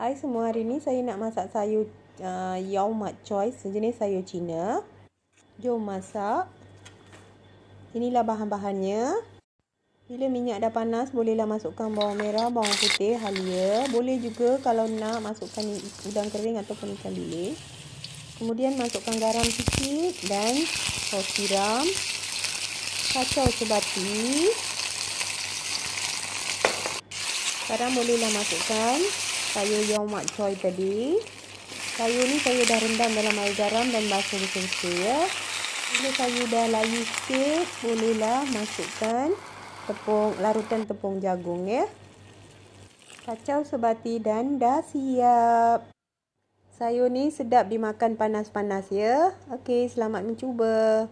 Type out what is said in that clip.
Hai semua, hari ni saya nak masak sayur uh, yao mak choy sejenis sayur Cina. Jom masak. Inilah bahan-bahannya. Bila minyak dah panas, bolehlah masukkan bawang merah, bawang putih, halia. Boleh juga kalau nak masukkan udang kering ataupun ikan bilis. Kemudian masukkan garam sikit dan saus tiram. Kacau sebati. Sekarang bolehlah masukkan sayur yao mak choy tadi. Sayur ni saya dah rendam dalam air garam dan basuh bersih-bersih ya. Bila sayur dah layu sikit, bolehlah masukkan tepung larutan tepung jagung ya. Kacau sebati dan dah siap. Sayur ni sedap dimakan panas-panas ya. Okey, selamat mencuba.